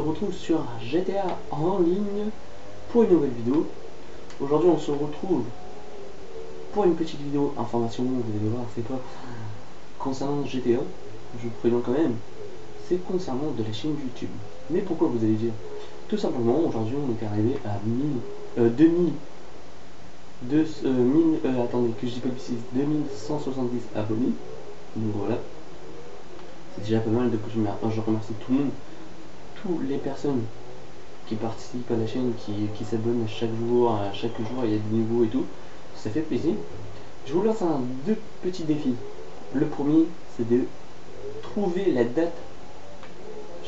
retrouve sur GTA en ligne pour une nouvelle vidéo. Aujourd'hui on se retrouve pour une petite vidéo information, vous allez voir, c'est pas concernant GTA, je vous préviens quand même, c'est concernant de la chaîne YouTube. Mais pourquoi vous allez dire? Tout simplement, aujourd'hui on est arrivé à 1000, euh, 2000, deux, euh, 1000, euh, attendez que je dis pas de 2170 abonnés. Donc voilà, c'est déjà pas mal de je, je remercie tout le monde toutes les personnes qui participent à la chaîne, qui, qui s'abonnent chaque jour, à chaque jour il y a des nouveaux et tout, ça fait plaisir. Je vous lance un deux petits défis. Le premier, c'est de trouver la date.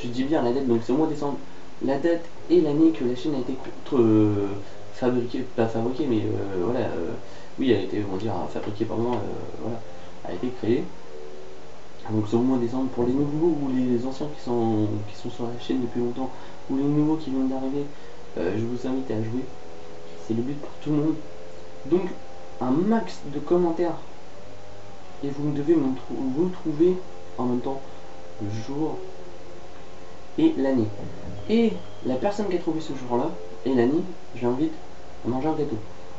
Je dis bien la date, donc c'est au mois de décembre. La date et l'année que la chaîne a été euh, fabriquée, pas fabriquée, mais euh, voilà, euh, oui, elle a été, on dire, fabriquée par moi, voilà, elle a été créée. Donc c'est au moins décembre pour les nouveaux ou les anciens qui sont, qui sont sur la chaîne depuis longtemps ou les nouveaux qui viennent d'arriver, euh, je vous invite à jouer. C'est le but pour tout le monde. Donc un max de commentaires et vous devez vous trouver en même temps le jour et l'année. Et la personne qui a trouvé ce jour-là et l'année, je l'invite à manger un gâteau.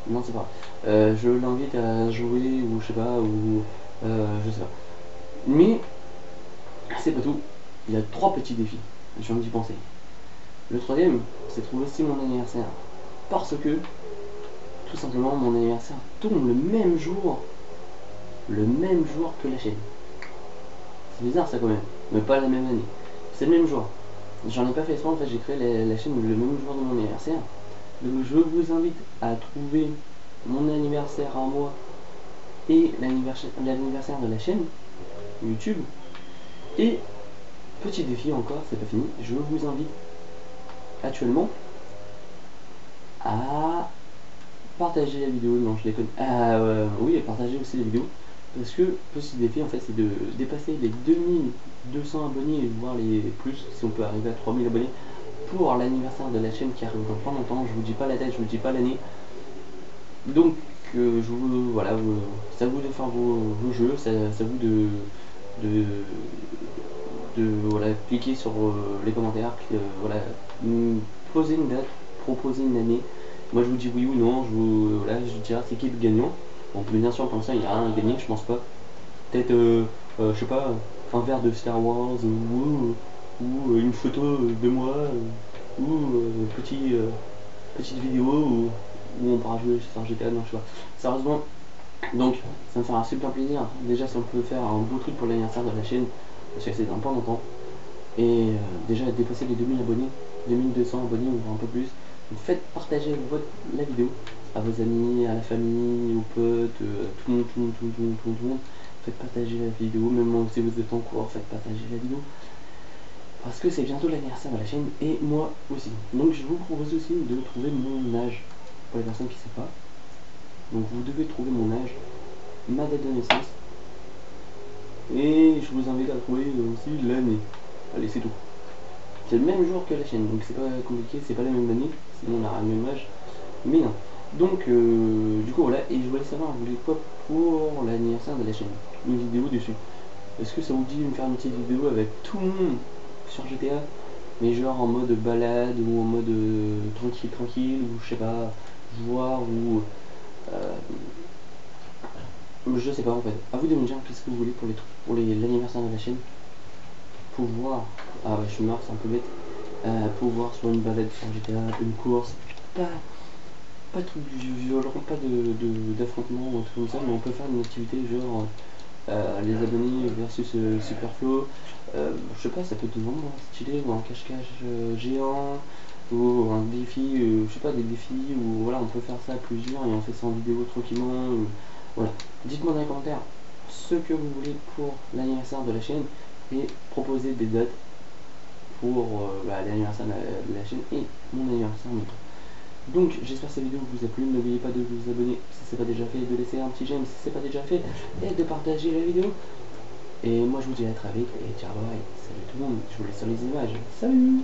Non, c'est pas. Euh, je l'invite à jouer ou je sais pas, ou euh, je sais pas. Mais, c'est pas tout. Il y a trois petits défis. Je viens d'y penser. Le troisième, c'est trouver aussi mon anniversaire. Parce que, tout simplement, mon anniversaire tombe le même jour, le même jour que la chaîne. C'est bizarre ça quand même, mais pas la même année. C'est le même jour. J'en ai pas fait exprès, en fait j'ai créé la, chaîne le même jour de mon anniversaire. Donc je vous invite à trouver mon anniversaire à moi et l'anniversaire de la chaîne YouTube. Et petit défi encore, c'est pas fini, je vous invite actuellement à partager la vidéo, non je déconne, euh, oui et partager aussi la vidéo, parce que petit défi en fait c'est de dépasser les 2200 abonnés, voire les plus, si on peut arriver à 3000 abonnés, pour l'anniversaire de la chaîne qui arrive dans pas longtemps, je vous dis pas la date, je vous dis pas l'année, donc euh, je vous, voilà, ça vous de faire vos, jeux, ça, ça vous de de, de voilà, cliquer sur euh, les commentaires, euh, voilà, poser une date, proposer une année. Moi je vous dis oui ou non, je vous voilà, je dirais c'est qui le gagnant. On peut bien sûr comme ça, il n'y a rien à gagner, je pense pas. Peut-être, euh, je sais pas, un verre de Star Wars ou, ou une photo de moi ou petit, petite vidéo où, où on pourra jouer sur GTA, non je pas. Sérieusement, donc, ça me fera super plaisir. Déjà, si on peut faire un beau truc pour l'anniversaire de la chaîne, parce que c'est pas longtemps. Et euh, déjà, dépasser les 2000 abonnés, 2200 abonnés ou un peu plus. Donc, faites partager votre, la vidéo à vos amis, à la famille, aux potes, euh, tout le monde, tout le monde, tout le monde, tout le monde. Faites partager la vidéo, même si vous êtes en cours, faites partager la vidéo. Parce que c'est bientôt l'anniversaire de la chaîne et moi aussi. Donc, je vous propose aussi de trouver mon âge pour les personnes qui ne savent pas. Donc vous devez trouver mon âge, ma date de naissance. Et je vous invite à trouver aussi l'année. Allez, c'est tout. C'est le même jour que la chaîne, donc c'est pas compliqué, c'est pas la même année, sinon on aura le même âge. Mais non. Donc, euh, du coup, voilà. Et je voulais savoir, vous voulez quoi pour l'anniversaire de la chaîne? Une vidéo dessus. Est-ce que ça vous dit de me faire une petite vidéo avec tout le monde sur GTA mais genre en mode balade ou en mode euh, tranquille tranquille ou je sais pas voir ou euh, je sais pas en fait. À vous de me dire qu'est-ce que vous voulez pour les pour l'anniversaire de la chaîne. Pouvoir. Ah ouais, je suis mort, c'est un peu bête. Euh, pouvoir sur une balade sur GTA, une course. Pas, pas de truc violent, pas de d'affrontement ou un truc comme ça, mais on peut faire une activité genre les abonnés versus euh, Superflow. Euh, je sais pas, ça peut être vraiment stylé ou un cache-cache géant ou un défi, euh, je sais pas, des défis où voilà, on peut faire ça à plusieurs et on fait ça en vidéo tranquillement. voilà. Dites-moi dans les commentaires ce que vous voulez pour l'anniversaire de la chaîne et proposez des dates pour euh, bah, l'anniversaire de, la chaîne et mon anniversaire. Donc j'espère que cette vidéo vous a plu, n'oubliez pas de vous abonner si ce n'est pas déjà fait, de laisser un petit j'aime si ce n'est pas déjà fait. Et de partager la vidéo. Et moi je vous dis à très vite. Et ciao bye, salut tout le monde, je vous laisse sur les images, salut